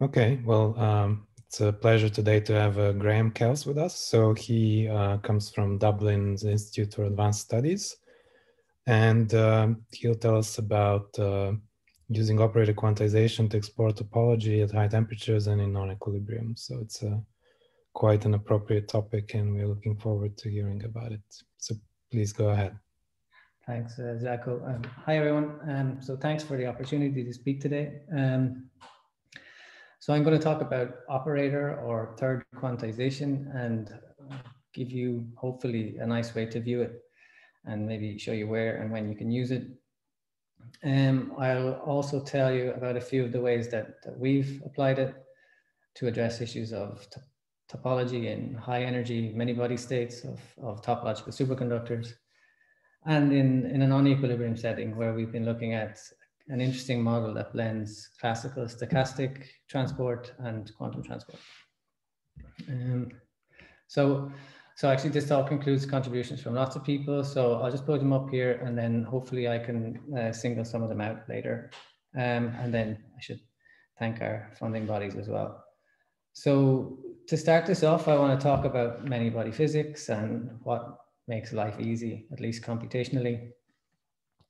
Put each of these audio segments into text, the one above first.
Okay, well, um, it's a pleasure today to have uh, Graham Kells with us. So he uh, comes from Dublin's Institute for Advanced Studies, and um, he'll tell us about uh, using operator quantization to explore topology at high temperatures and in non-equilibrium. So it's a quite an appropriate topic, and we're looking forward to hearing about it. So please go ahead. Thanks, uh. Um, hi, everyone. Um, so thanks for the opportunity to speak today. So I'm going to talk about operator or third quantization and give you hopefully a nice way to view it and maybe show you where and when you can use it. Um, I'll also tell you about a few of the ways that, that we've applied it to address issues of topology in high energy many body states of, of topological superconductors and in, in a non-equilibrium setting where we've been looking at an interesting model that blends classical stochastic transport and quantum transport. Um, so, so actually this talk includes contributions from lots of people. So I'll just put them up here and then hopefully I can uh, single some of them out later. Um, and then I should thank our funding bodies as well. So to start this off, I want to talk about many body physics and what makes life easy, at least computationally.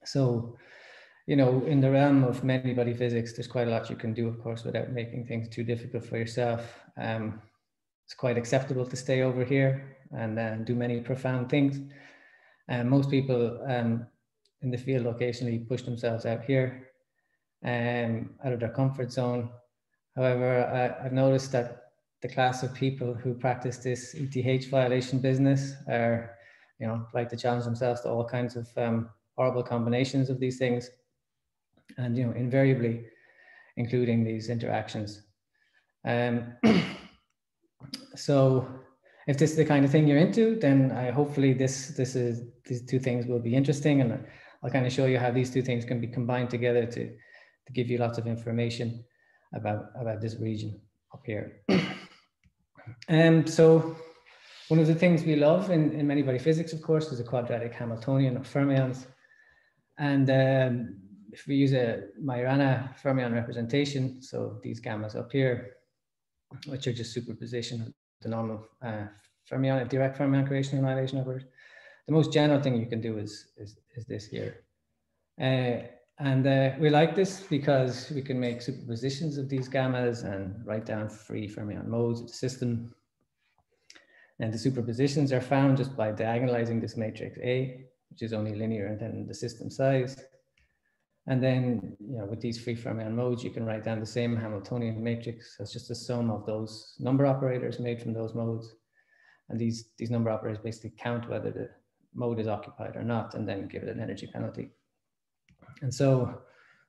So you know, in the realm of many body physics, there's quite a lot you can do, of course, without making things too difficult for yourself. Um, it's quite acceptable to stay over here and uh, do many profound things. And most people um, in the field occasionally push themselves out here, um, out of their comfort zone. However, I, I've noticed that the class of people who practice this ETH violation business are, you know, like to challenge themselves to all kinds of um, horrible combinations of these things and you know invariably including these interactions. Um, so if this is the kind of thing you're into, then I hopefully this this is these two things will be interesting, and I'll kind of show you how these two things can be combined together to to give you lots of information about about this region up here. And um, so one of the things we love in, in many body physics, of course, is a quadratic Hamiltonian of fermions. And um, if we use a Majorana fermion representation, so these gammas up here, which are just superposition of the normal uh, fermion, direct fermion creation annihilation operators, the most general thing you can do is, is, is this here. Uh, and uh, we like this because we can make superpositions of these gammas and write down free fermion modes of the system. And the superpositions are found just by diagonalizing this matrix A, which is only linear and then the system size. And then, you know, with these free fermion modes, you can write down the same Hamiltonian matrix as just a sum of those number operators made from those modes. And these, these number operators basically count whether the mode is occupied or not, and then give it an energy penalty. And so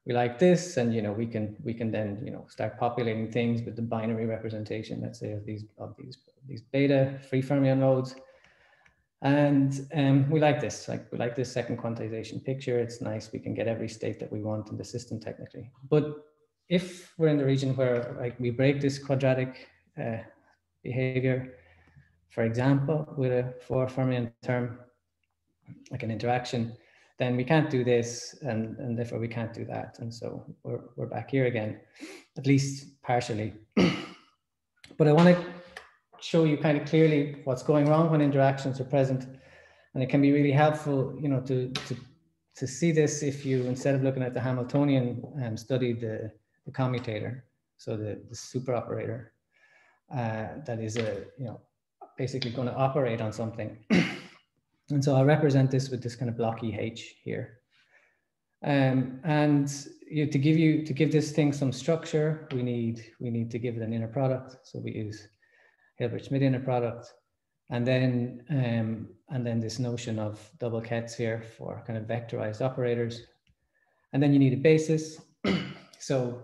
we like this, and you know, we can we can then you know start populating things with the binary representation, let's say, of these of these these beta free fermion modes and um, we like this, like we like this second quantization picture. It's nice. We can get every state that we want in the system technically. But if we're in the region where like we break this quadratic uh, behavior, for example, with a four fermion term, like an interaction, then we can't do this and, and therefore we can't do that. And so we're, we're back here again, at least partially. but I want to show you kind of clearly what's going wrong when interactions are present. And it can be really helpful, you know, to, to, to see this if you, instead of looking at the Hamiltonian, um, study the, the commutator, so the, the super operator uh, that is a, you know, basically going to operate on something. and so I'll represent this with this kind of blocky H here. Um, and you, to give you to give this thing some structure, we need we need to give it an inner product. So we use Hilbert-Schmidt inner product. And then, um, and then this notion of double kets here for kind of vectorized operators. And then you need a basis. so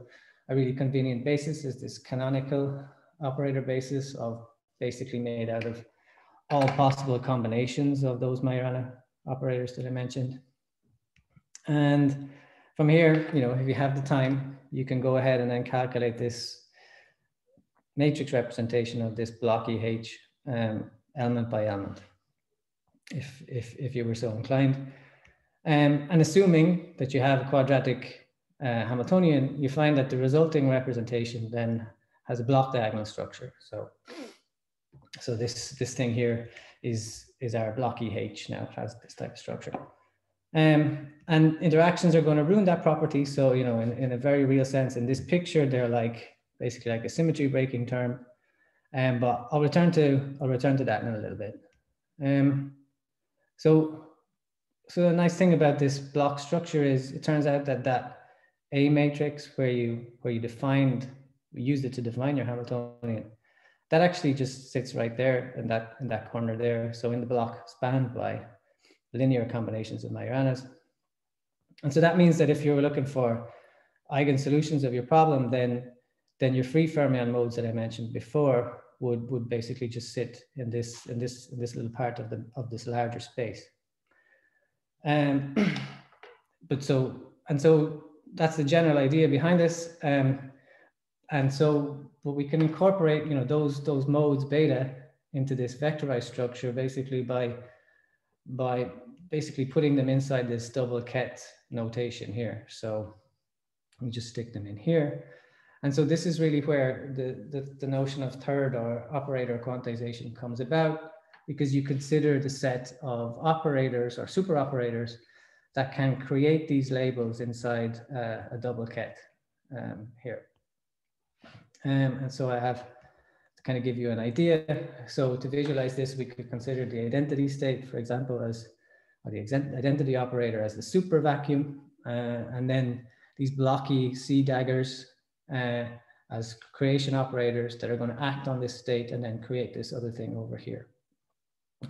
a really convenient basis is this canonical operator basis of basically made out of all possible combinations of those Majorana operators that I mentioned. And from here, you know, if you have the time, you can go ahead and then calculate this matrix representation of this blocky H um, element by element, if, if, if you were so inclined. Um, and assuming that you have a quadratic uh, Hamiltonian, you find that the resulting representation then has a block diagonal structure. So, so this, this thing here is, is our block EH now, has this type of structure. Um, and interactions are going to ruin that property. So, you know, in, in a very real sense, in this picture, they're like basically like a symmetry breaking term. Um, but I'll return to I'll return to that in a little bit. Um, so, so the nice thing about this block structure is it turns out that that A matrix where you where you defined used it to define your Hamiltonian, that actually just sits right there in that in that corner there. So in the block spanned by linear combinations of Majoranas. And so that means that if you're looking for eigen solutions of your problem, then, then your free fermion modes that I mentioned before would, would basically just sit in this, in this, in this little part of, the, of this larger space. Um, but so, and so that's the general idea behind this. Um, and so, but we can incorporate, you know, those, those modes beta into this vectorized structure basically by, by basically putting them inside this double ket notation here. So we just stick them in here. And so this is really where the, the, the notion of third or operator quantization comes about because you consider the set of operators or super operators that can create these labels inside uh, a double ket um, here. Um, and so I have to kind of give you an idea. So to visualize this, we could consider the identity state, for example, as or the identity operator as the super vacuum, uh, and then these blocky C daggers uh, as creation operators that are going to act on this state and then create this other thing over here.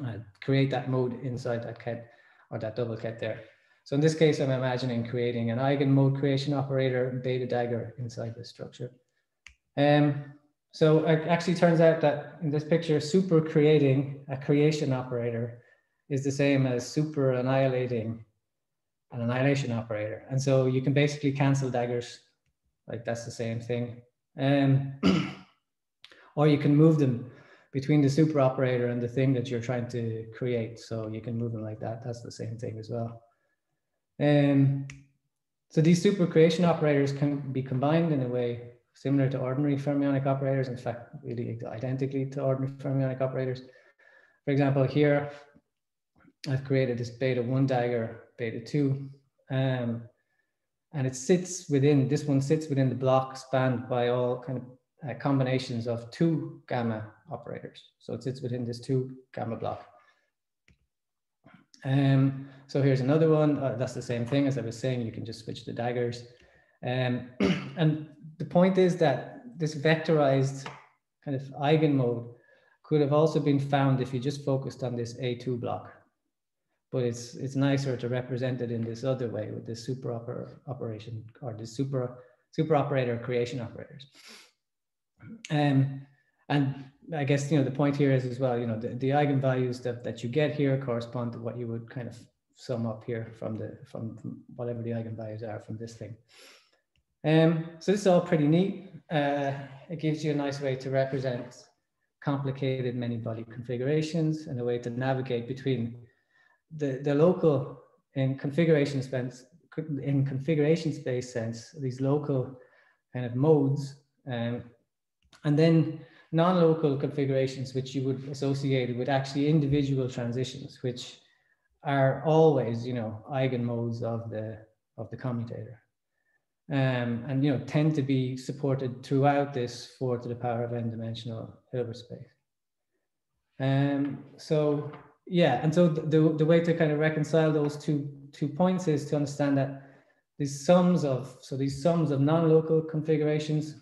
Uh, create that mode inside that ket or that double ket there. So in this case, I'm imagining creating an eigen mode creation operator beta dagger inside this structure. Um, so it actually turns out that in this picture, super creating a creation operator is the same as super annihilating an annihilation operator. And so you can basically cancel daggers, like that's the same thing. Um, or you can move them between the super operator and the thing that you're trying to create. So you can move them like that. That's the same thing as well. Um, so these super creation operators can be combined in a way similar to ordinary fermionic operators, in fact, really identically to ordinary fermionic operators. For example, here I've created this beta one dagger, beta two, um, and it sits within, this one sits within the block spanned by all kind of uh, combinations of two gamma operators. So it sits within this two gamma block. Um, so here's another one. Uh, that's the same thing as I was saying. You can just switch the daggers. Um, and the point is that this vectorized kind of eigenmode could have also been found if you just focused on this A2 block but it's it's nicer to represent it in this other way with this super oper operation or the super super operator creation operators. Um, and I guess you know the point here is as well, you know, the, the eigenvalues that, that you get here correspond to what you would kind of sum up here from the from, from whatever the eigenvalues are from this thing. Um, so this is all pretty neat. Uh, it gives you a nice way to represent complicated many body configurations and a way to navigate between the, the local in configuration space, in configuration space sense, these local kind of modes, um, and then non-local configurations, which you would associate with actually individual transitions, which are always, you know, eigenmodes of the of the commutator, um, and you know tend to be supported throughout this four to the power of n-dimensional Hilbert space. Um, so yeah and so the, the way to kind of reconcile those two two points is to understand that these sums of so these sums of non-local configurations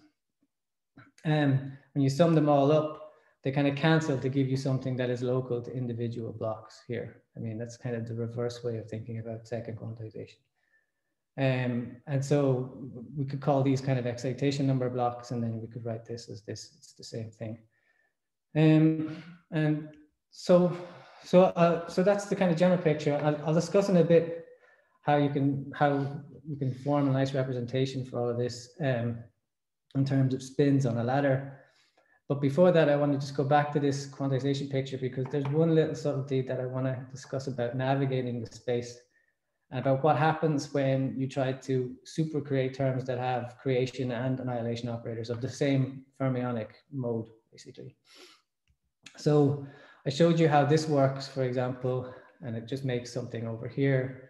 um when you sum them all up they kind of cancel to give you something that is local to individual blocks here i mean that's kind of the reverse way of thinking about second quantization um, and so we could call these kind of excitation number blocks, and then we could write this as this, it's the same thing. Um, and so so uh, so that's the kind of general picture. I'll, I'll, discuss in a bit how you can how you can form a nice representation for all of this um, in terms of spins on a ladder. But before that, I want to just go back to this quantization picture because there's one little subtlety that I want to discuss about navigating the space and about what happens when you try to super create terms that have creation and annihilation operators of the same fermionic mode, basically. So I showed you how this works, for example, and it just makes something over here.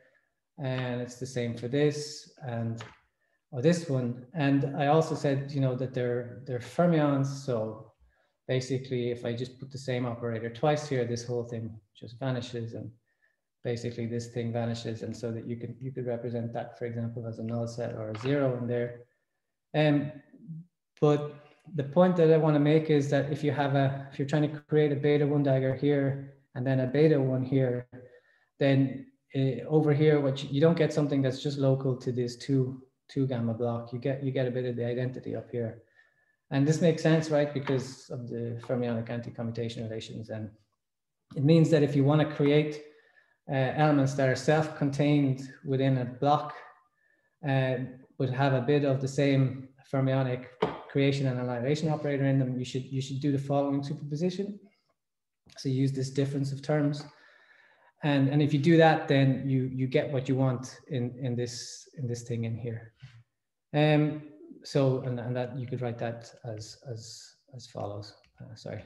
And it's the same for this and or this one. And I also said, you know, that they're, they're fermions. So basically, if I just put the same operator twice here, this whole thing just vanishes and basically this thing vanishes and so that you could you could represent that for example as a null set or a zero in there um, but the point that I want to make is that if you have a if you're trying to create a beta one dagger here and then a beta one here then uh, over here what you, you don't get something that's just local to this two two gamma block. You get you get a bit of the identity up here. And this makes sense right because of the fermionic anti-commutation relations. And it means that if you want to create uh, elements that are self-contained within a block uh, would have a bit of the same fermionic creation and annihilation operator in them, you should, you should do the following superposition. So use this difference of terms. And, and if you do that, then you, you get what you want in, in, this, in this thing in here. Um, so, and, and that you could write that as, as, as follows. Uh, sorry,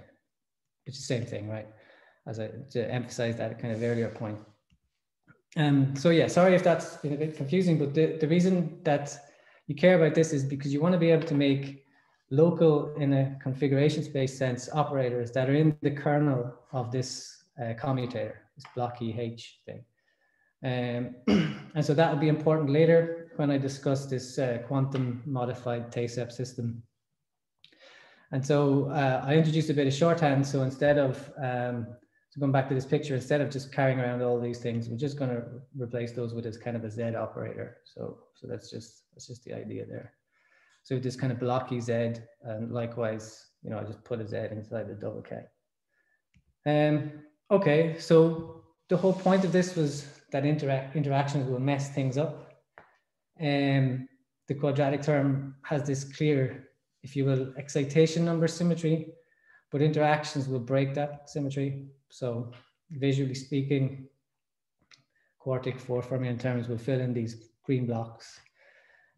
it's the same thing, right? as I to emphasize that kind of earlier point. Um, so yeah, sorry if that's been a bit confusing, but the, the reason that you care about this is because you want to be able to make local in a configuration space sense operators that are in the kernel of this uh, commutator, this block EH thing. Um, and so that will be important later when I discuss this uh, quantum modified TASEP system. And so uh, I introduced a bit of shorthand. So instead of um, so going back to this picture, instead of just carrying around all these things, we're just going to replace those with this kind of a Z operator. So, so that's just that's just the idea there. So this kind of blocky Z, and likewise, you know, I just put a Z inside the double K. Um, okay, so the whole point of this was that interact interactions will mess things up. Um, the quadratic term has this clear, if you will, excitation number symmetry, but interactions will break that symmetry. So visually speaking, quartic four fermion terms will fill in these green blocks,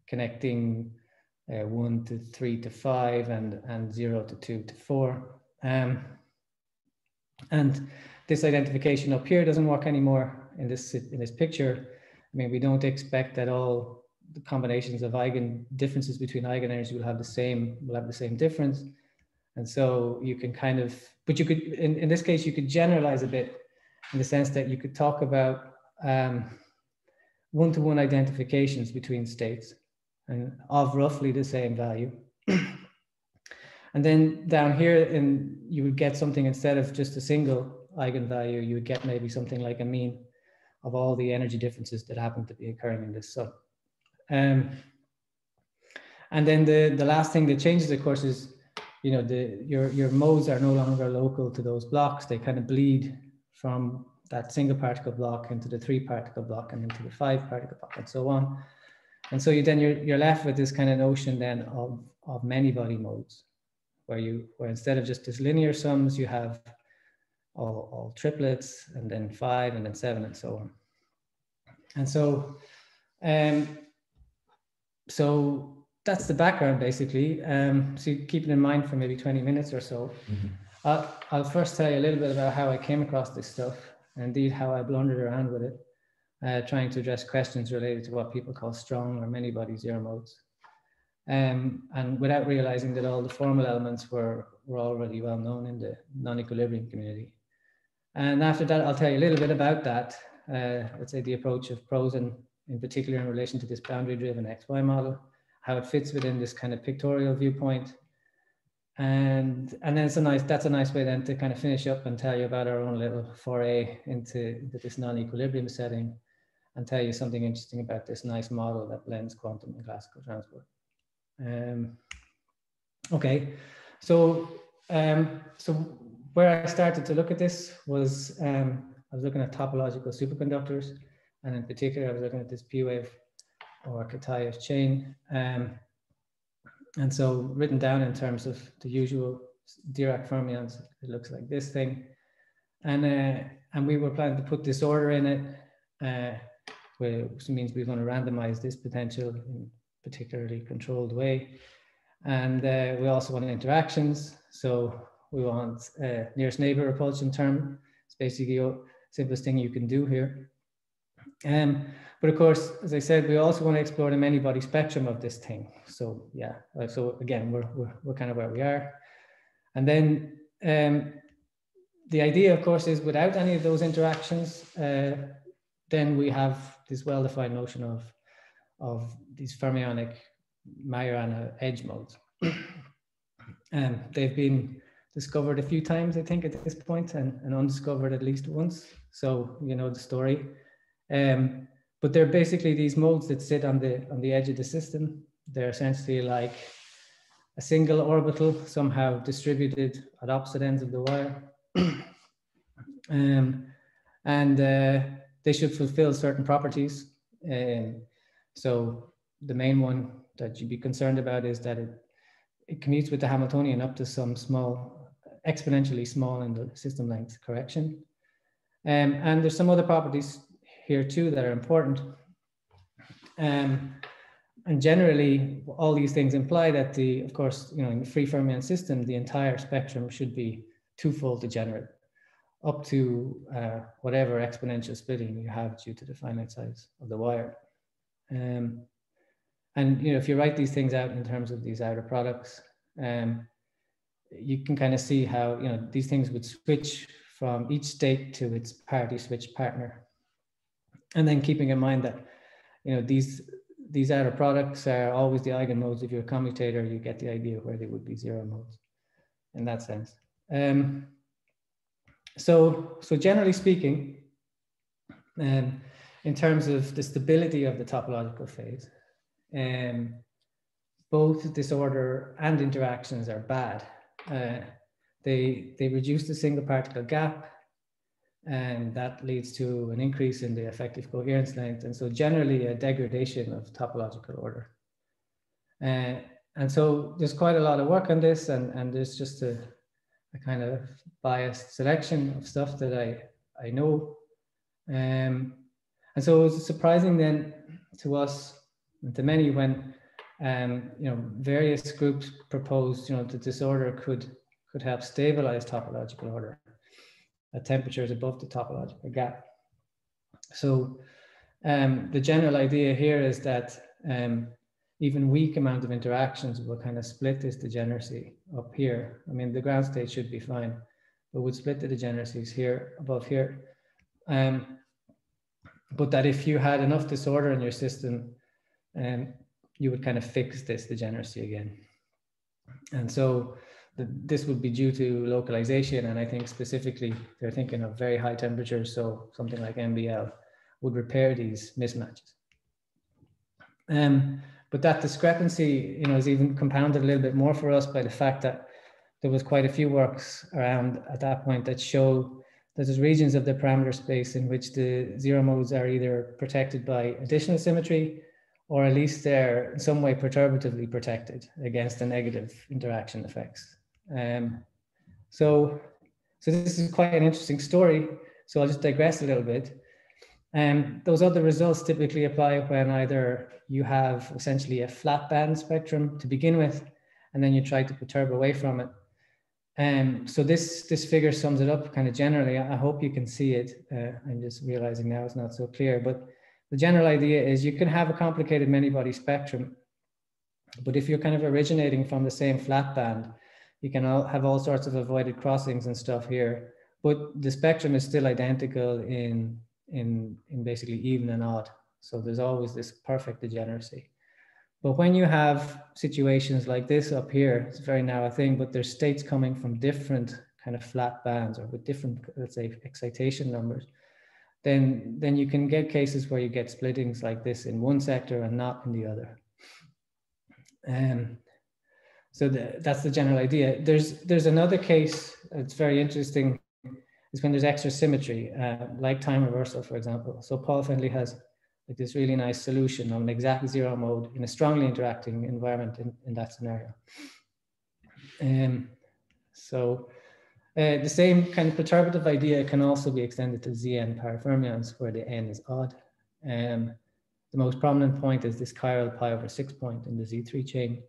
connecting uh, one to three to five and, and zero to two to four. Um, and this identification up here doesn't work anymore in this, in this picture. I mean, we don't expect that all the combinations of eigen differences between eigenenergies will have the same, will have the same difference. And so you can kind of, but you could, in, in this case, you could generalize a bit in the sense that you could talk about um, one-to-one identifications between states and of roughly the same value. and then down here, in you would get something instead of just a single eigenvalue, you would get maybe something like a mean of all the energy differences that happen to be occurring in this sub. Um, and then the, the last thing that changes, of course, is you know, the your your modes are no longer local to those blocks. They kind of bleed from that single particle block into the three particle block and into the five particle block and so on. And so you then you're you're left with this kind of notion then of of many body modes, where you where instead of just this linear sums, you have all, all triplets and then five and then seven and so on. And so um so that's the background basically. Um, so keep it in mind for maybe 20 minutes or so. Mm-hmm. I'll, I'll first tell you a little bit about how I came across this stuff and indeed how I blundered around with it, uh, trying to address questions related to what people call strong or many body zero modes. Um, and without realizing that all the formal elements were, were already well known in the non-equilibrium community. And after that, I'll tell you a little bit about that, uh, let's say the approach of Prosen in particular in relation to this boundary driven XY model how it fits within this kind of pictorial viewpoint. And, and then it's a nice, that's a nice way then to kind of finish up and tell you about our own little foray into, into this non-equilibrium setting and tell you something interesting about this nice model that blends quantum and classical transport. Um, okay, so um, so where I started to look at this was um, I was looking at topological superconductors, and in particular I was looking at this P wave or Kitaev chain. Um, and so written down in terms of the usual Dirac fermions, it looks like this thing. And, uh, and we were planning to put this order in it uh, which means we're going to randomize this potential in particularly controlled way. And uh, we also want interactions. So we want uh, nearest neighbor repulsion term. It's basically the simplest thing you can do here. Um, but of course, as I said, we also want to explore the many body spectrum of this thing. So yeah, uh, so again, we're, we're, we're kind of where we are. And then um, the idea, of course, is without any of those interactions, uh, then we have this well-defined notion of, of these fermionic Majorana edge modes. um, they've been discovered a few times, I think, at this point, and, and undiscovered at least once. So you know the story. Um, but they're basically these modes that sit on the on the edge of the system. They're essentially like a single orbital somehow distributed at opposite ends of the wire. um, and uh, they should fulfill certain properties. Um, so the main one that you'd be concerned about is that it, it commutes with the Hamiltonian up to some small, exponentially small in the system length correction. Um, and there's some other properties here too that are important. Um, and generally, all these things imply that the, of course, you know, in the free fermion system, the entire spectrum should be twofold degenerate up to uh, whatever exponential splitting you have due to the finite size of the wire. Um, and you know, if you write these things out in terms of these outer products, um, you can kind of see how you know these things would switch from each state to its parity switch partner. And then keeping in mind that you know these these outer products are always the eigenmodes. If you're a commutator, you get the idea where they would be zero modes in that sense. Um, so, so generally speaking, um, in terms of the stability of the topological phase, um, both disorder and interactions are bad. Uh, they, they reduce the single particle gap, and that leads to an increase in the effective coherence length. And so generally a degradation of topological order. Uh, and so there's quite a lot of work on this, and, and there's just a, a kind of biased selection of stuff that I, I know. Um, and so it was surprising then to us and to many when um, you know various groups proposed you know the disorder could could help stabilize topological order at temperatures above the topological gap. So um, the general idea here is that um, even weak amount of interactions will kind of split this degeneracy up here. I mean, the ground state should be fine, but would split the degeneracies here, above here. Um, but that if you had enough disorder in your system, um, you would kind of fix this degeneracy again. And so the, this would be due to localization. And I think specifically they're thinking of very high temperatures. So something like MBL would repair these mismatches. Um, but that discrepancy, you know, is even compounded a little bit more for us by the fact that there was quite a few works around at that point that show that there's regions of the parameter space in which the zero modes are either protected by additional symmetry or at least they're in some way perturbatively protected against the negative interaction effects. Um, so, so this is quite an interesting story. So I'll just digress a little bit. Um, those other results typically apply when either you have essentially a flat band spectrum to begin with, and then you try to perturb away from it. Um, so this, this figure sums it up kind of generally. I hope you can see it. Uh, I'm just realizing now it's not so clear, but the general idea is you can have a complicated many-body spectrum, but if you're kind of originating from the same flat band, you can all have all sorts of avoided crossings and stuff here, but the spectrum is still identical in in, in basically even and odd. So there's always this perfect degeneracy. But when you have situations like this up here, it's a very narrow thing, but there's states coming from different kind of flat bands or with different, let's say, excitation numbers, then, then you can get cases where you get splittings like this in one sector and not in the other. Um, so the, that's the general idea. There's, there's another case, it's very interesting is when there's extra symmetry, uh, like time reversal, for example. So Paul Fendley has like this really nice solution of an exact zero mode in a strongly interacting environment in, in that scenario. Um, so uh, the same kind of perturbative idea can also be extended to Zn parafermions where the n is odd. Um, the most prominent point is this chiral pi over six point in the Z3 chain.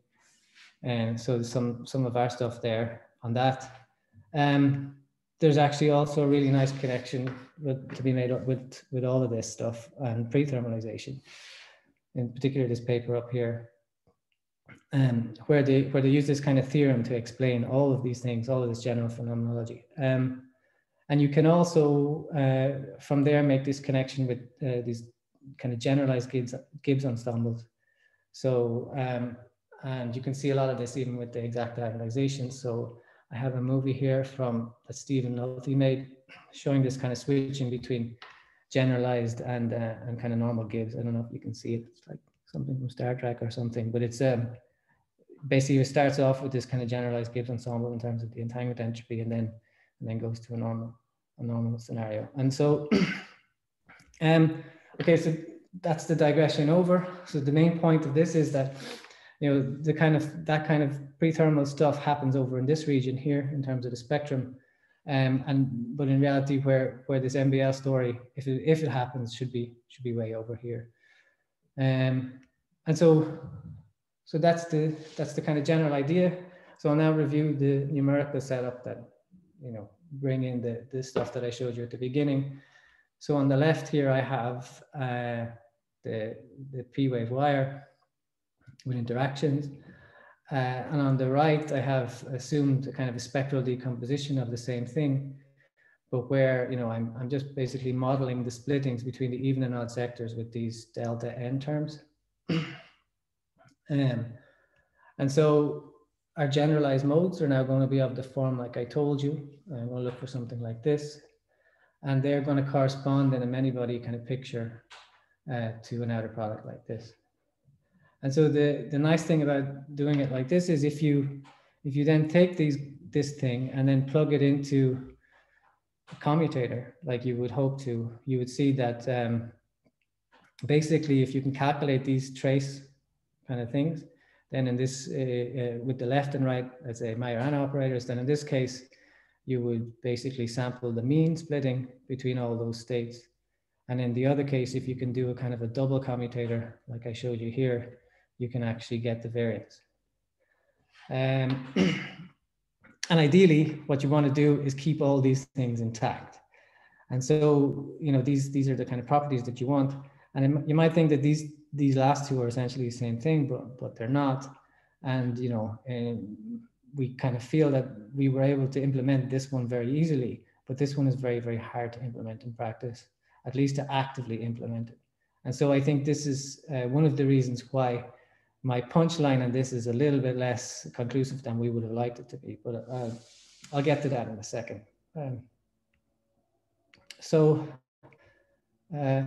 And so there's some, some of our stuff there on that. Um, there's actually also a really nice connection with, to be made up with, with all of this stuff and pre-thermalization. In particular, this paper up here, um, where they where they use this kind of theorem to explain all of these things, all of this general phenomenology. Um, and you can also, uh, from there, make this connection with uh, these kind of generalized Gibbs, Gibbs ensembles. So, um, and you can see a lot of this even with the exact diagonalization. So I have a movie here from that Stephen Nolte made showing this kind of switching between generalized and uh, and kind of normal Gibbs. I don't know if you can see it. It's like something from Star Trek or something, but it's um, basically it starts off with this kind of generalized Gibbs ensemble in terms of the entanglement entropy, and then and then goes to a normal a normal scenario. And so, um, okay, so that's the digression over. So the main point of this is that you know, the kind of that kind of pre-thermal stuff happens over in this region here in terms of the spectrum. Um, and but in reality, where where this MBL story, if it if it happens, should be should be way over here. Um, and so so that's the that's the kind of general idea. So I'll now review the numerical setup that you know bring in the the stuff that I showed you at the beginning. So on the left here, I have uh, the the p wave wire with interactions. Uh, and on the right, I have assumed a kind of a spectral decomposition of the same thing, but where, you know, I'm, I'm just basically modeling the splittings between the even and odd sectors with these delta n terms. um, and so our generalized modes are now going to be of the form like I told you. I'm going to look for something like this. And they're going to correspond in a many-body kind of picture uh, to an outer product like this. And so the, the nice thing about doing it like this is if you if you then take these this thing and then plug it into a commutator like you would hope to, you would see that um, basically if you can calculate these trace kind of things, then in this uh, uh, with the left and right as a Majorana operators, then in this case you would basically sample the mean splitting between all those states. And in the other case, if you can do a kind of a double commutator, like I showed you here, you can actually get the variance. Um, and ideally, what you want to do is keep all these things intact. And so, you know, these, these are the kind of properties that you want. And you might think that these, these last two are essentially the same thing, but, but they're not. And, you know, and we kind of feel that we were able to implement this one very easily, but this one is very, very hard to implement in practice, at least to actively implement it. And so I think this is uh, one of the reasons why my punchline on this is a little bit less conclusive than we would have liked it to be, but uh, I'll get to that in a second. Um, so, uh,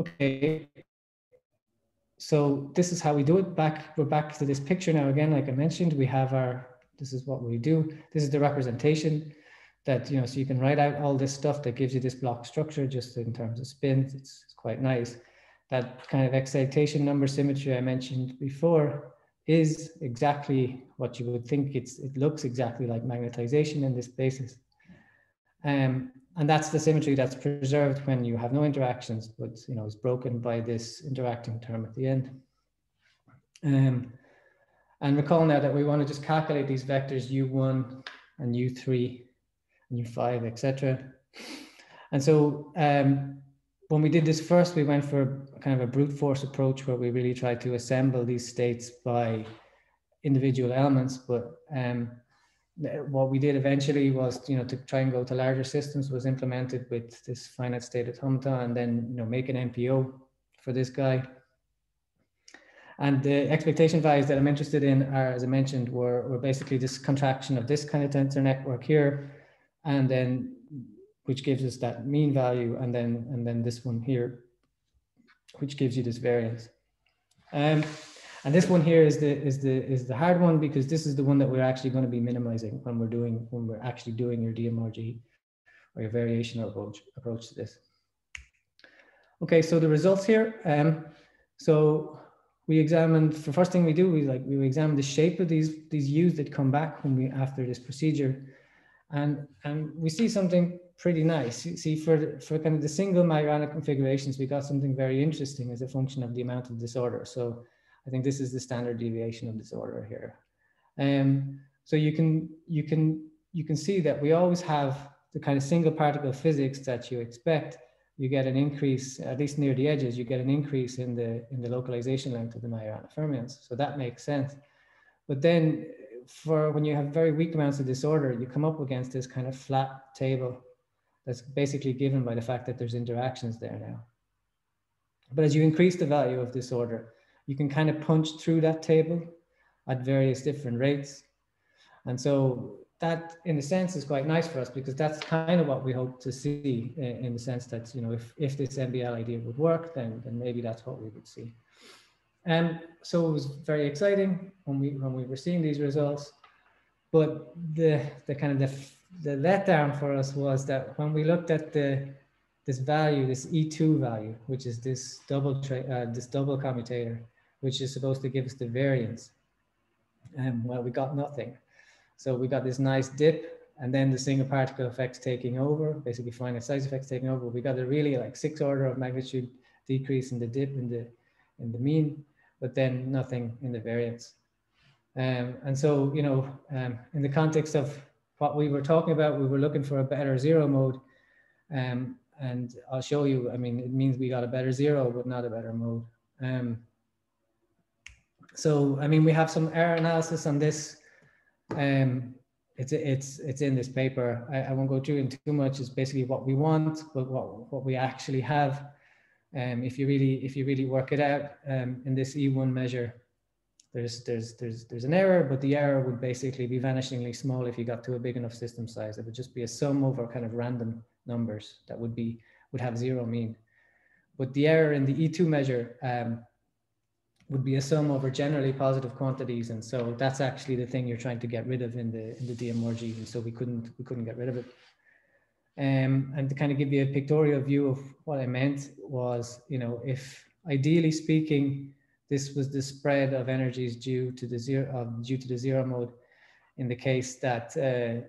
okay. So this is how we do it. Back, we're back to this picture now again, like I mentioned, we have our, this is what we do. This is the representation that, you know, so you can write out all this stuff that gives you this block structure just in terms of spins. It's, it's quite nice that kind of excitation number symmetry I mentioned before is exactly what you would think it's it looks exactly like magnetization in this basis. Um, and that's the symmetry that's preserved when you have no interactions but you know is broken by this interacting term at the end. Um, and recall now that we want to just calculate these vectors u1 and u3 and u5 etc and so um, when we did this first, we went for kind of a brute force approach where we really tried to assemble these states by individual elements. But um, what we did eventually was, you know, to try and go to larger systems was implemented with this finite state automata and then, you know, make an MPO for this guy. And the expectation values that I'm interested in are, as I mentioned, were, were basically this contraction of this kind of tensor network here, and then which gives us that mean value, and then and then this one here, which gives you this variance. Um, and this one here is the is the is the hard one because this is the one that we're actually going to be minimizing when we're doing when we're actually doing your DMRG or your variational approach approach to this. Okay, so the results here. Um, so we examined the first thing we do is like we examine the shape of these these U's that come back when we after this procedure, and and we see something pretty nice. You see, for, for kind of the single Majorana configurations, we got something very interesting as a function of the amount of disorder. So I think this is the standard deviation of disorder here. Um, so you can, you, can, you can see that we always have the kind of single particle physics that you expect. You get an increase, at least near the edges, you get an increase in the, in the localization length of the Majorana fermions. So that makes sense. But then for when you have very weak amounts of disorder, you come up against this kind of flat table that's basically given by the fact that there's interactions there now. But as you increase the value of disorder, you can kind of punch through that table at various different rates. And so that in a sense is quite nice for us because that's kind of what we hope to see in, in the sense that, you know, if, if this MBL idea would work, then, then maybe that's what we would see. And so it was very exciting when we when we were seeing these results. But the the kind of the the letdown for us was that when we looked at the this value, this E2 value, which is this double uh, this double commutator, which is supposed to give us the variance, and um, well, we got nothing. So we got this nice dip, and then the single particle effects taking over, basically finite size effects taking over. We got a really like six order of magnitude decrease in the dip in the in the mean, but then nothing in the variance. Um, and so, you know, um, in the context of what we were talking about, we were looking for a better zero mode. Um, and I'll show you, I mean, it means we got a better zero, but not a better mode. Um, so, I mean, we have some error analysis on this. Um, it's, it's, it's in this paper. I, I won't go through it too much. It's basically what we want, but what, what we actually have. Um, if you really if you really work it out um, in this E1 measure, there's there's there's there's an error, but the error would basically be vanishingly small if you got to a big enough system size. It would just be a sum over kind of random numbers that would be would have zero mean. But the error in the E2 measure um, would be a sum over generally positive quantities, and so that's actually the thing you're trying to get rid of in the in the DMRG, and so we couldn't we couldn't get rid of it. Um, and to kind of give you a pictorial view of what I meant was, you know, if ideally speaking, this was the spread of energies due to the zero uh, due to the zero mode, in the case that uh,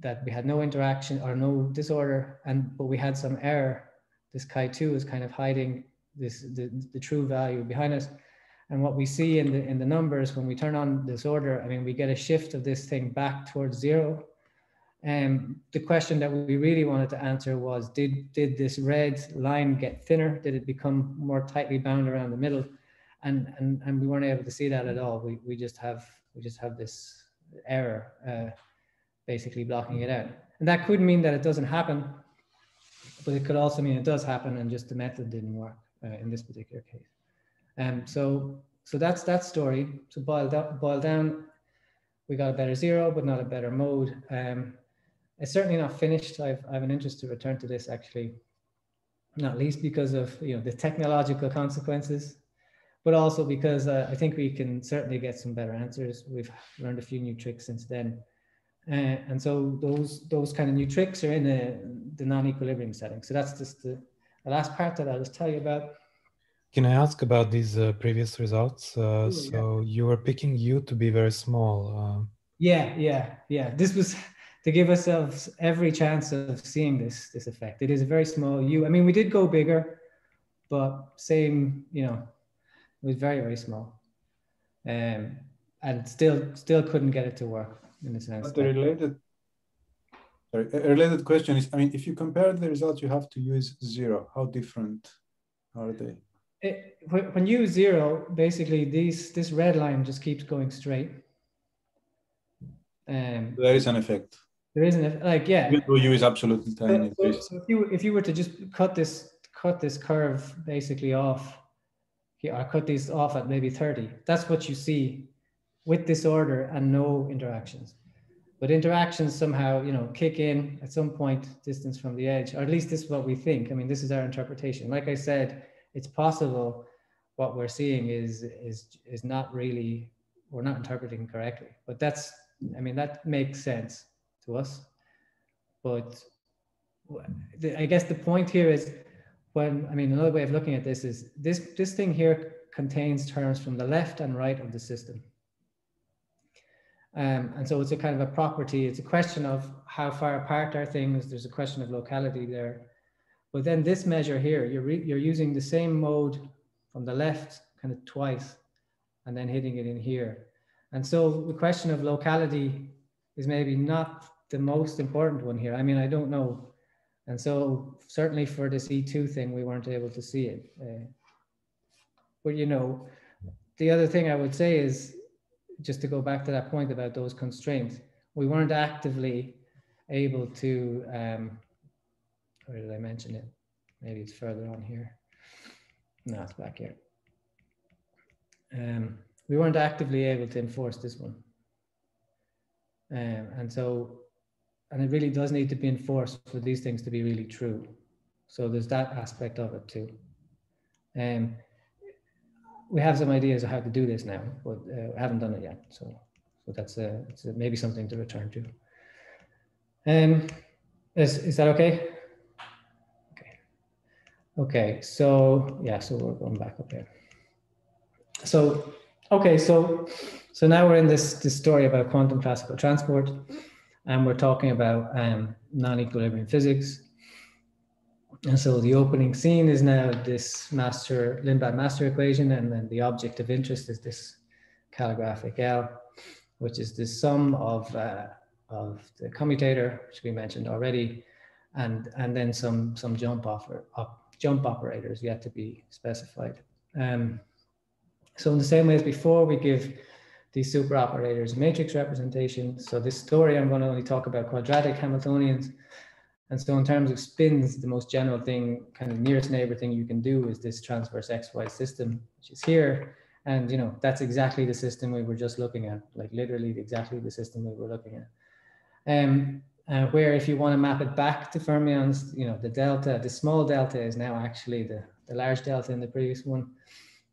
that we had no interaction or no disorder, and but we had some error. This chi2 is kind of hiding this the, the true value behind us. And what we see in the in the numbers when we turn on disorder, I mean, we get a shift of this thing back towards zero um, the question that we really wanted to answer was, did, did this red line get thinner? Did it become more tightly bound around the middle? And, and, and we weren't able to see that at all. We, we, just, have, we just have this error uh, basically blocking it out. And that could mean that it doesn't happen, but it could also mean it does happen and just the method didn't work uh, in this particular case. Um, so, so that's that story. So boil, down, boil down, we got a better zero, but not a better mode. Um, it's certainly not finished. I've, I have an interest to return to this actually, not least because of you know the technological consequences, but also because uh, I think we can certainly get some better answers. We've learned a few new tricks since then. Uh, and so those those kind of new tricks are in the, the non-equilibrium setting. So that's just the, the, last part that I'll just tell you about. Can I ask about these uh, previous results? Uh, Ooh, so yeah. you were picking U to be very small. Uh. yeah, yeah, yeah. This was to give ourselves every chance of seeing this this effect. It is a very small U. I mean, we did go bigger, but same, you know, it was very very small, um, and still still couldn't get it to work in the sense. But the related, sorry, a related question is, I mean, if you compare the results, you have to use zero. How different are they? It, when you use zero, basically these this red line just keeps going straight. Um, there is an effect. There isn't like yeah. U is absolutely tiny. So, so, if you if you were to just cut this cut this curve basically off, or cut these off at maybe 30, that's what you see with disorder and no interactions. But interactions somehow, you know, kick in at some point distance from the edge, or at least this is what we think. I mean, this is our interpretation. Like I said, it's possible what we're seeing is is is not really we're not interpreting correctly. But that's I mean that makes sense to us. But I guess the point here is when, I mean, another way of looking at this is this, this thing here contains terms from the left and right of the system. Um, and so it's a kind of a property, it's a question of how far apart are things? There's a question of locality there. But then this measure here, you're, you're using the same mode from the left kind of twice and then hitting it in here. And so the question of locality is maybe not the most important one here. I mean, I don't know. And so certainly for this E2 thing, we weren't able to see it. Uh, but you know, the other thing I would say is just to go back to that point about those constraints, we weren't actively able to, um, where did I mention it? Maybe it's further on here. No, it's back here. Um, we weren't actively able to enforce this one. Um, and so, and it really does need to be enforced for these things to be really true. So there's that aspect of it too. Um, we have some ideas of how to do this now, but uh, haven't done it yet. So, so that's a, it's a, maybe something to return to. Um, is is that okay? Okay. Okay. So yeah. So we're going back up here. So okay. So so now we're in this this story about quantum classical transport, and we're talking about um, non-equilibrium physics. And so the opening scene is now this master Lindblad master equation, and then the object of interest is this calligraphic L, which is the sum of uh, of the commutator, which we mentioned already, and and then some some jump offer op, jump operators yet to be specified. Um, so in the same way as before, we give these super operators matrix representation. So this story, I'm going to only talk about quadratic Hamiltonians. And so in terms of spins, the most general thing, kind of nearest neighbor thing you can do is this transverse XY system, which is here. And you know, that's exactly the system we were just looking at, like literally exactly the system we were looking at. Um, uh, where if you want to map it back to fermions, you know, the delta, the small delta is now actually the, the large delta in the previous one.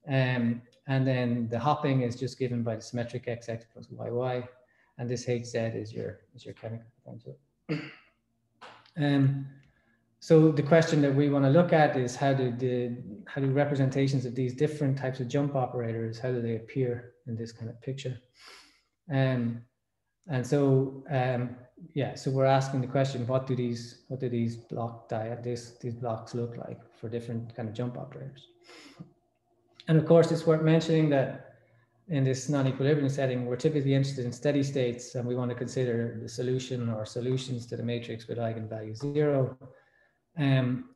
Um, and then the hopping is just given by the symmetric xx plus yy. And this hz is your, is your chemical potential. Um, so the question that we want to look at is how do the how do representations of these different types of jump operators how do they appear in this kind of picture? Um, and so um, yeah, so we're asking the question: what do these what do these block dia this these blocks look like for different kind of jump operators? And of course, it's worth mentioning that in this non-equilibrium setting, we're typically interested in steady states and we want to consider the solution or solutions to the matrix with eigenvalue zero. Um,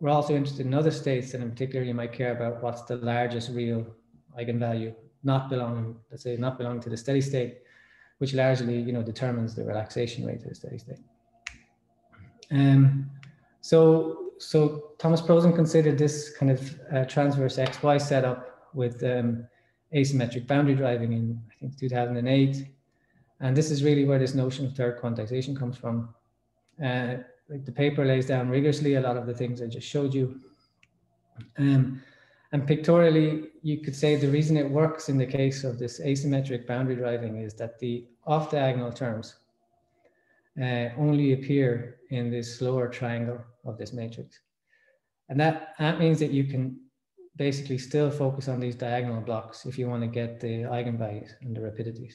we're also interested in other states and in particular you might care about what's the largest real eigenvalue not belonging, let's say not belonging to the steady state, which largely you know determines the relaxation rate of the steady state. Um, so, so Thomas Prosen considered this kind of uh, transverse XY setup with um, asymmetric boundary driving in, I think, 2008. And this is really where this notion of third quantization comes from. Uh, like the paper lays down rigorously a lot of the things I just showed you. Um, and pictorially, you could say the reason it works in the case of this asymmetric boundary driving is that the off diagonal terms uh, only appear in this lower triangle of this matrix. And that, that means that you can basically still focus on these diagonal blocks if you want to get the eigenvalues and the rapidities.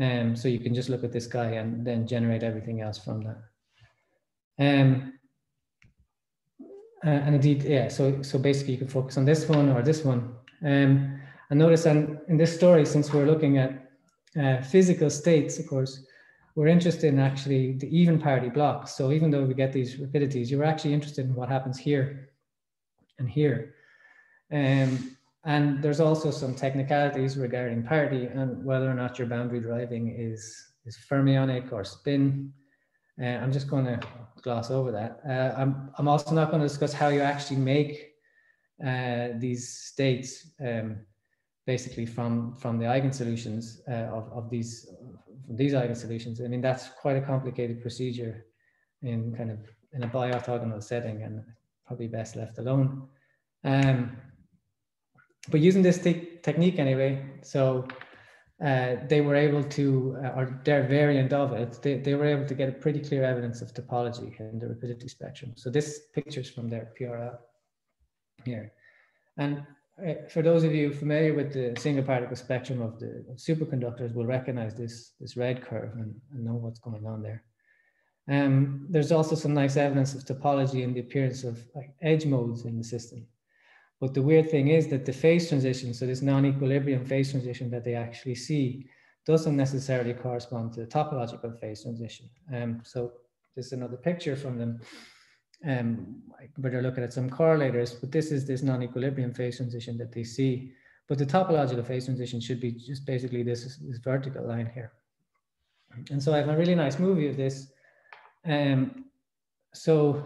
Um, so you can just look at this guy and then generate everything else from that. Um, uh, and indeed, yeah, so, so basically you can focus on this one or this one. Um, and notice and in this story, since we're looking at uh, physical states, of course, we're interested in actually the even parity blocks. So even though we get these rapidities, you're actually interested in what happens here and here. Um, and there's also some technicalities regarding parity and whether or not your boundary driving is, is fermionic or spin. Uh, I'm just going to gloss over that. Uh, I'm, I'm also not going to discuss how you actually make uh, these states um, basically from, from the eigensolutions uh, of, of these, from these eigensolutions. I mean, that's quite a complicated procedure in kind of in a bi-orthogonal setting and probably best left alone. Um, but using this te technique anyway, so uh, they were able to, uh, or their variant of it, they, they were able to get a pretty clear evidence of topology in the rapidity spectrum. So this picture's from their PRL here. And for those of you familiar with the single particle spectrum of the superconductors will recognize this, this red curve and, and know what's going on there. Um, there's also some nice evidence of topology in the appearance of like edge modes in the system. But the weird thing is that the phase transition, so this non-equilibrium phase transition that they actually see, doesn't necessarily correspond to the topological phase transition. Um, so this is another picture from them um, they're looking at some correlators, but this is this non-equilibrium phase transition that they see. But the topological phase transition should be just basically this, this vertical line here. And so I have a really nice movie of this. Um, so,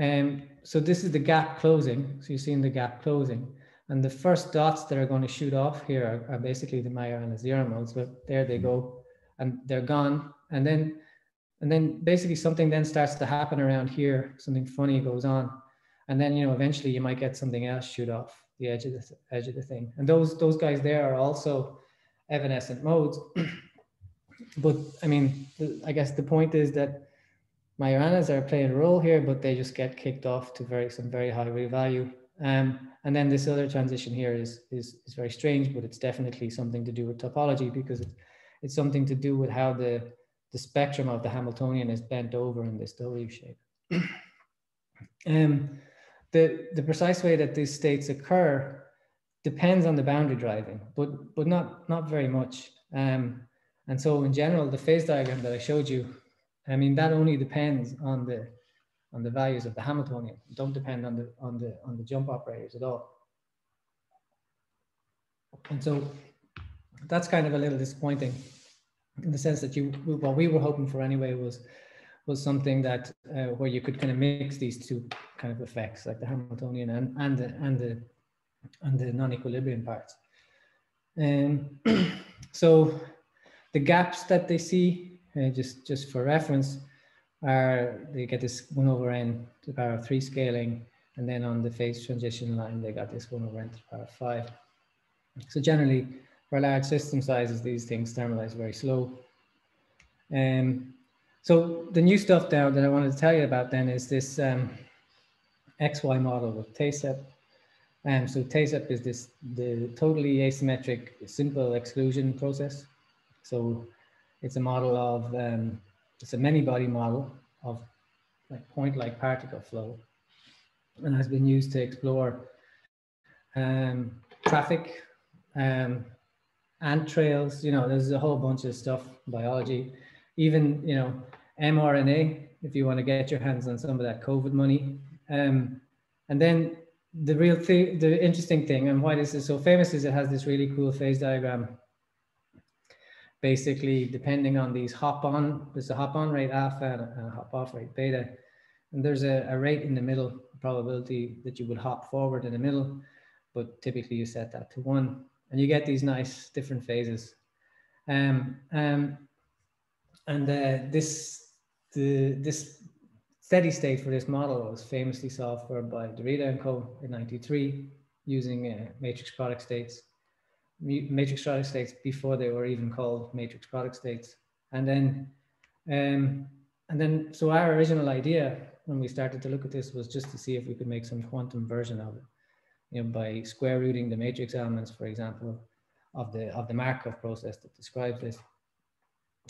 um, so this is the gap closing. So you're seeing the gap closing. And the first dots that are going to shoot off here are, are basically the Majorana zero modes, but there they go and they're gone. And then, and then basically something then starts to happen around here. Something funny goes on. And then, you know, eventually you might get something else shoot off the edge of the edge of the thing. And those, those guys there are also evanescent modes. but I mean, I guess the point is that Majoranas are playing a role here, but they just get kicked off to very some very high real value. Um, and then this other transition here is, is, is very strange, but it's definitely something to do with topology because it's, it's something to do with how the, the spectrum of the Hamiltonian is bent over in this W shape. um, the, the precise way that these states occur depends on the boundary driving, but, but not, not very much. Um, and so in general, the phase diagram that I showed you, I mean, that only depends on the on the values of the Hamiltonian. don't depend on the on the on the jump operators at all. And so that's kind of a little disappointing in the sense that you what we were hoping for anyway was was something that uh, where you could kind of mix these two kind of effects like the Hamiltonian and and the and the and the non-equilibrium parts. Um, so the gaps that they see, uh, just just for reference, are they get this one over n to the power of three scaling, and then on the phase transition line, they got this one over n to the power of five. So generally, for large system sizes, these things thermalize very slow. Um, so the new stuff now that I wanted to tell you about then is this um, XY model with TASEP. Um, so TASEP is this the totally asymmetric simple exclusion process. So it's a model of um, it's a many body model of like point like particle flow and has been used to explore um, traffic um, ant trails. You know, there's a whole bunch of stuff, biology, even, you know, mRNA, if you want to get your hands on some of that COVID money. Um, and then the real thing, the interesting thing and why this is so famous is it has this really cool phase diagram basically depending on these hop on, there's a hop on rate alpha and a hop off rate beta. And there's a, a rate in the middle probability that you would hop forward in the middle, but typically you set that to one and you get these nice different phases. Um, um, and uh, this, the, this steady state for this model was famously solved for by Derrida and co in 93 using uh, matrix product states matrix product states before they were even called matrix product states. And then, um, and then, so our original idea when we started to look at this was just to see if we could make some quantum version of it, you know, by square rooting the matrix elements, for example, of the of the Markov process that describes this.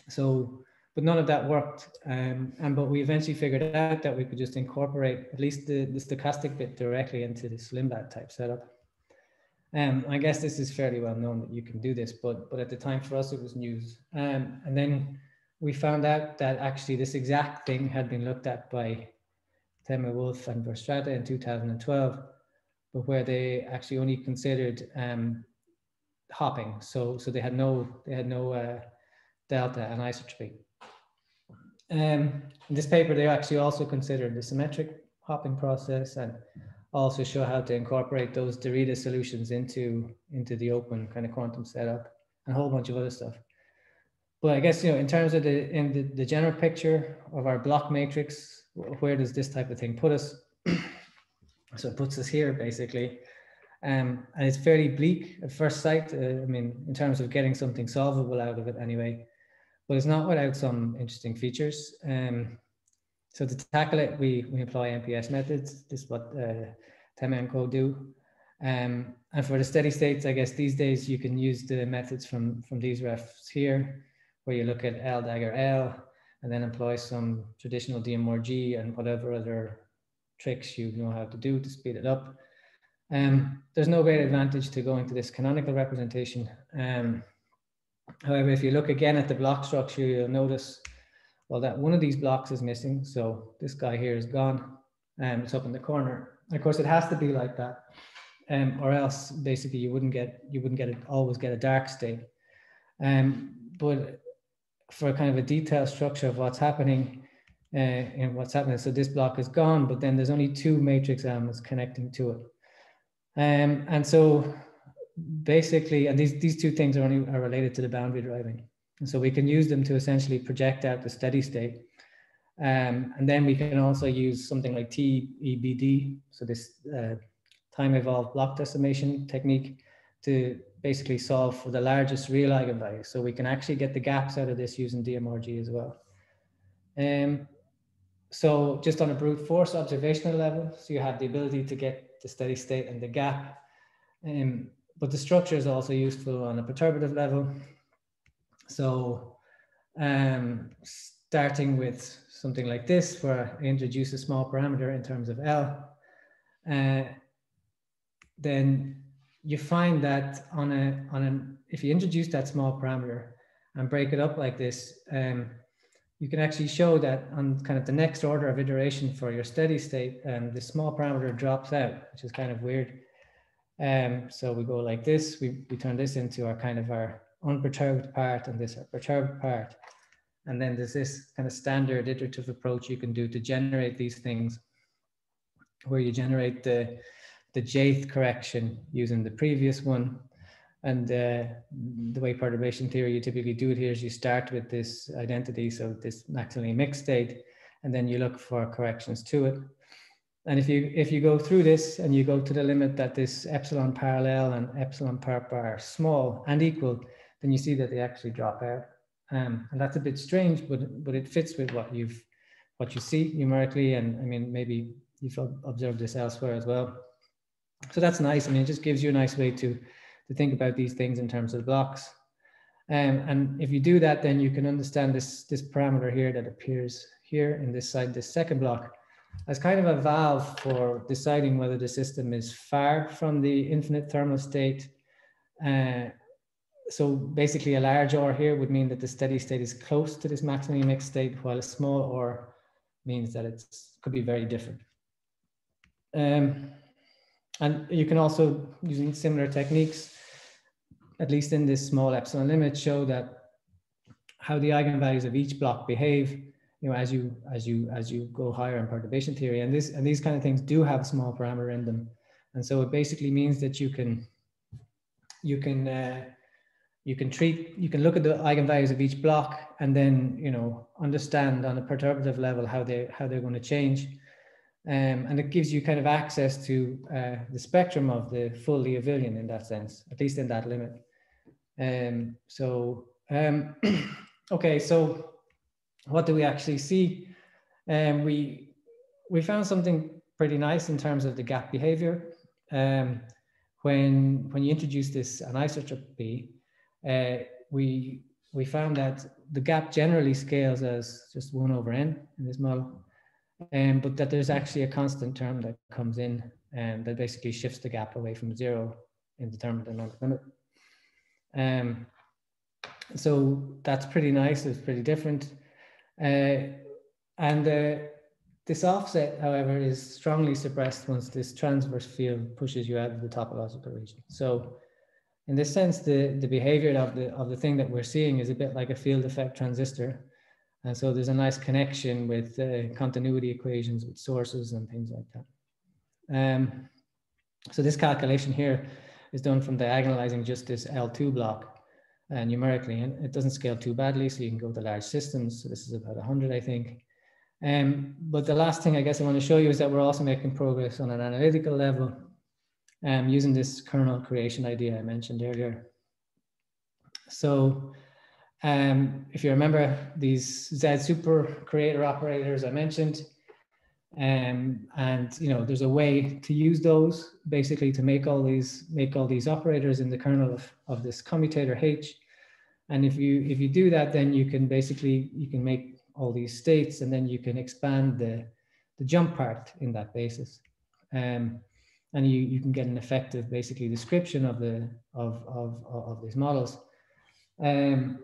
So, but none of that worked. Um, and but we eventually figured out that we could just incorporate at least the, the stochastic bit directly into the Lindblad type setup. Um, I guess this is fairly well known that you can do this, but but at the time for us it was news. Um, and then we found out that actually this exact thing had been looked at by Temme Wolf and Verstraete in 2012, but where they actually only considered um, hopping. So so they had no they had no uh, delta anisotropy. Um, in this paper, they actually also considered the symmetric hopping process and also show how to incorporate those Derrida solutions into, into the open kind of quantum setup and a whole bunch of other stuff. But I guess, you know, in terms of the, in the, the general picture of our block matrix, where does this type of thing put us? So it puts us here basically. Um, and it's fairly bleak at first sight. Uh, I mean, in terms of getting something solvable out of it anyway, but it's not without some interesting features. Um, so to tackle it, we, we employ MPS methods. This is what uh, Temme and Co do. Um, and for the steady states, I guess these days you can use the methods from, from these refs here, where you look at L dagger L, and then employ some traditional DMRG and whatever other tricks you know how to do to speed it up. Um, there's no great advantage to going to this canonical representation. Um, however, if you look again at the block structure, you'll notice, well, that one of these blocks is missing. So this guy here is gone and um, it's up in the corner. Of course, it has to be like that. Um, or else basically you wouldn't get, you wouldn't get it, always get a dark state. Um, but for kind of a detailed structure of what's happening uh, and what's happening. So this block is gone, but then there's only two matrix elements connecting to it. Um, and so basically, and these, these two things are only are related to the boundary driving. And so we can use them to essentially project out the steady state. Um, and then we can also use something like TEBD, so this uh, time evolved block decimation technique to basically solve for the largest real eigenvalue. So we can actually get the gaps out of this using DMRG as well. Um, so just on a brute force observational level, so you have the ability to get the steady state and the gap. Um, but the structure is also useful on a perturbative level. So um, starting with something like this, where I introduce a small parameter in terms of L, uh, then you find that on a on an if you introduce that small parameter and break it up like this, um, you can actually show that on kind of the next order of iteration for your steady state, um, the small parameter drops out, which is kind of weird. Um, so we go like this, we, we turn this into our kind of our unperturbed part and this our perturbed part. And then there's this kind of standard iterative approach you can do to generate these things where you generate the the jth correction using the previous one. And uh, the way perturbation theory you typically do it here is you start with this identity, so this maximally mixed state, and then you look for corrections to it. And if you if you go through this and you go to the limit that this epsilon parallel and epsilon perp are small and equal, then you see that they actually drop out. Um, and that's a bit strange, but but it fits with what you've what you see numerically, and I mean maybe you've observed this elsewhere as well. So that's nice. I mean, it just gives you a nice way to, to think about these things in terms of blocks. Um, and if you do that, then you can understand this, this parameter here that appears here in this side, this second block, as kind of a valve for deciding whether the system is far from the infinite thermal state. Uh, so basically a large R here would mean that the steady state is close to this maximally mixed state, while a small R means that it could be very different. Um, and you can also, using similar techniques, at least in this small epsilon limit, show that how the eigenvalues of each block behave, you know, as you as you as you go higher in perturbation theory. And this and these kind of things do have a small parameter in them. And so it basically means that you can you can uh, you can treat you can look at the eigenvalues of each block and then you know understand on a perturbative level how they how they're going to change um, and it gives you kind of access to uh, the spectrum of the full Liouvillean in that sense, at least in that limit. Um, so, um, okay, so what do we actually see? Um, we, we found something pretty nice in terms of the gap behavior. Um, when, when you introduce this anisotropy, uh, we, we found that the gap generally scales as just one over n in this model um, but that there's actually a constant term that comes in and um, that basically shifts the gap away from zero in the term of the limit. Um, so that's pretty nice. It's pretty different. Uh, and uh, this offset, however, is strongly suppressed once this transverse field pushes you out of the topological region. So in this sense, the, the behavior of the, of the thing that we're seeing is a bit like a field effect transistor and so there's a nice connection with uh, continuity equations with sources and things like that. Um, so this calculation here is done from diagonalizing just this L2 block uh, numerically, and it doesn't scale too badly, so you can go to large systems. So this is about 100, I think. Um, but the last thing I guess I want to show you is that we're also making progress on an analytical level um, using this kernel creation idea I mentioned earlier. So um, if you remember these Z super creator operators I mentioned, um, and you know there's a way to use those basically to make all these make all these operators in the kernel of, of this commutator H. And if you if you do that, then you can basically you can make all these states, and then you can expand the, the jump part in that basis. Um, and you, you can get an effective basically description of the of, of, of these models. Um,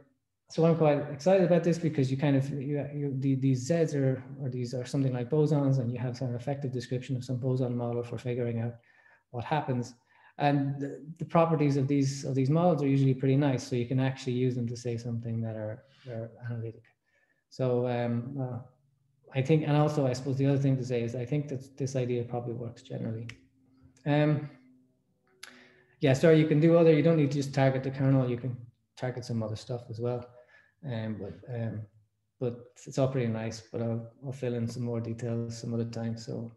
so I'm quite excited about this because you kind of you, you, the, these Z's are or these are something like bosons, and you have some effective description of some boson model for figuring out what happens. And the, the, properties of these of these models are usually pretty nice, so you can actually use them to say something that are, are analytic. So um, uh, I think, and also I suppose the other thing to say is I think that this idea probably works generally. Um, yeah, sorry, you can do other, you don't need to just target the kernel, you can target some other stuff as well. Um, but um, but it's all pretty nice, but I'll, I'll fill in some more details some other time. So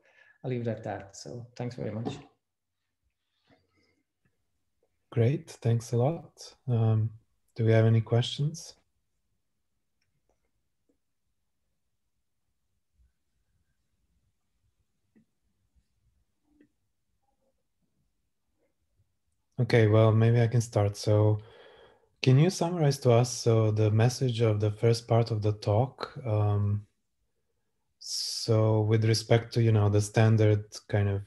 I'll leave it at that. So thanks very much. Great, thanks a lot. Um, do we have any questions? Okay, well, maybe I can start. So, can you summarize to us so the message of the first part of the talk? Um, so, with respect to you know the standard kind of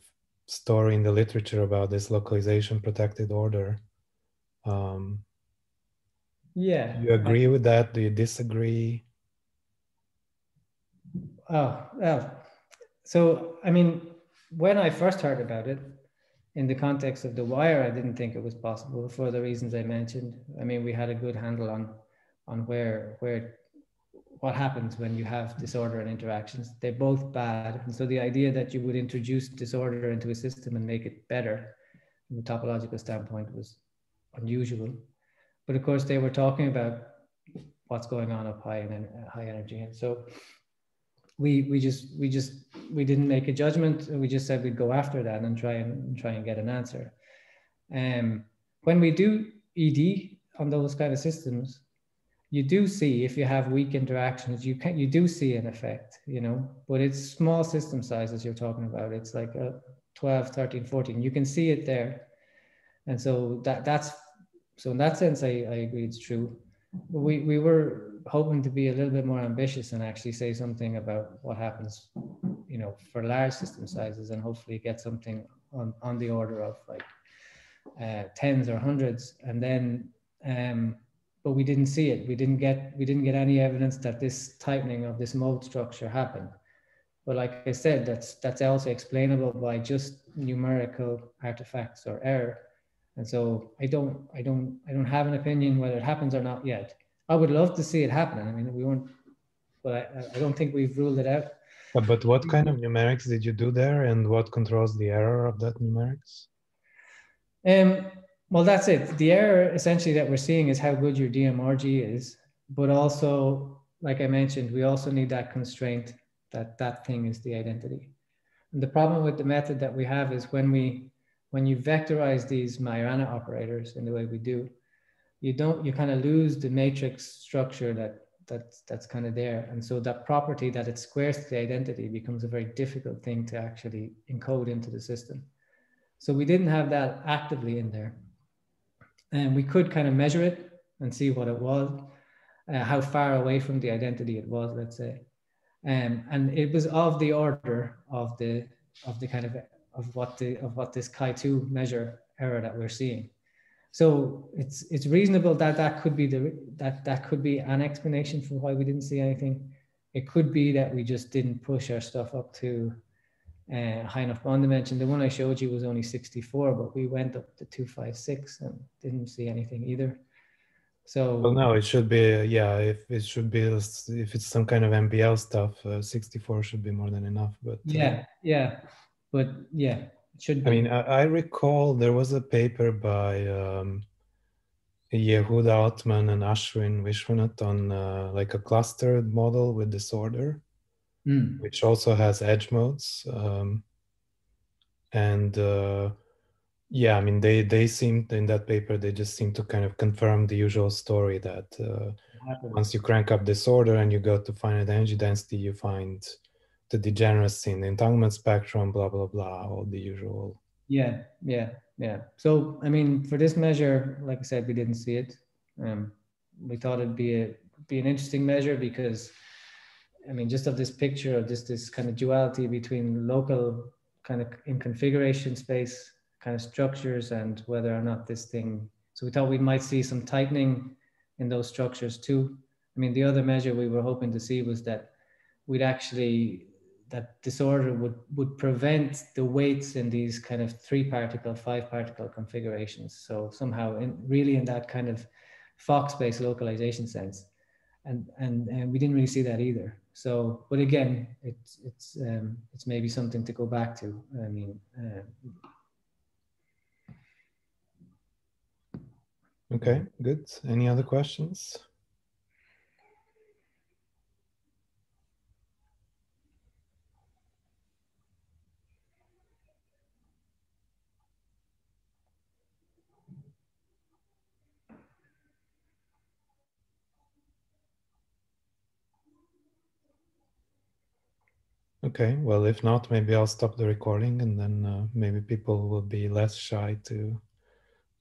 story in the literature about this localization protected order, um, yeah, do you agree I, with that? Do you disagree? Oh, well, so I mean, when I first heard about it, in the context of the wire, I didn't think it was possible for the reasons I mentioned. I mean, we had a good handle on on where where what happens when you have disorder and interactions. They're both bad, and so the idea that you would introduce disorder into a system and make it better, from a topological standpoint, was unusual. But of course, they were talking about what's going on up high in high energy, and so we we just we just we didn't make a judgment. We just said we'd go after that and try and try and get an answer. Um, when we do ED on those kind of systems, you do see if you have weak interactions, you can you do see an effect, you know, but it's small system sizes you're talking about. It's like a 12, 13, 14. You can see it there. And so that that's so in that sense, I, I agree it's true. We we were hoping to be a little bit more ambitious and actually say something about what happens, you know, for large system sizes and hopefully get something on, on the order of like uh, tens or hundreds. And then, um, but we didn't see it. We didn't get, we didn't get any evidence that this tightening of this mode structure happened. But like I said, that's, that's also explainable by just numerical artifacts or error. And so I don't, I don't, I don't have an opinion whether it happens or not yet I would love to see it happen. I mean, we won't, but I, I don't think we've ruled it out. But what kind of numerics did you do there, and what controls the error of that numerics? Um, well, that's it. The error essentially that we're seeing is how good your DMRG is, but also, like I mentioned, we also need that constraint that that thing is the identity. And the problem with the method that we have is when we when you vectorize these Majorana operators in the way we do, you don't you kind of lose the matrix structure that that's that's kind of there. And so that property that it squares to the identity becomes a very difficult thing to actually encode into the system. So we didn't have that actively in there. And we could kind of measure it and see what it was uh, how far away from the identity it was let's say. Um, and it was of the order of the of the kind of of what the of what this chi2 measure error that we're seeing so it's it's reasonable that that could be the that that could be an explanation for why we didn't see anything. It could be that we just didn't push our stuff up to uh, high enough bond dimension. The one I showed you was only 64, but we went up to 256 and didn't see anything either. So well, no, it should be yeah. If it should be if it's some kind of MBL stuff, uh, 64 should be more than enough. But uh, yeah, yeah, but yeah, should be. I mean, I, I recall there was a paper by um, Ehud Altman and Ashwin Vishwanath on uh, like a clustered model with disorder, mm. which also has edge modes. Um, and uh, yeah, I mean, they they seemed in that paper they just seem to kind of confirm the usual story that uh, once you crank up disorder and you go to finite energy density, you find the degeneracy in the entanglement spectrum, blah, blah, blah, all the usual. Yeah, yeah, yeah. So, I mean, for this measure, like I said, we didn't see it. Um, we thought it'd be a be an interesting measure because I mean, just of this picture of just this kind of duality between local kind of in configuration space kind of structures and whether or not this thing. So we thought we might see some tightening in those structures too. I mean, the other measure we were hoping to see was that we'd actually that disorder would would prevent the weights in these kind of three particle, five particle configurations. So somehow, in, really in that kind of Fock-space localization sense, and and and we didn't really see that either. So, but again, it's it's um, it's maybe something to go back to. I mean. Uh, Okay, good. Any other questions? Okay, well, if not, maybe I'll stop the recording and then uh, maybe people will be less shy to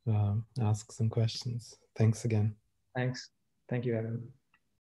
um, ask some questions. Thanks again. Thanks. Thank you, Evan.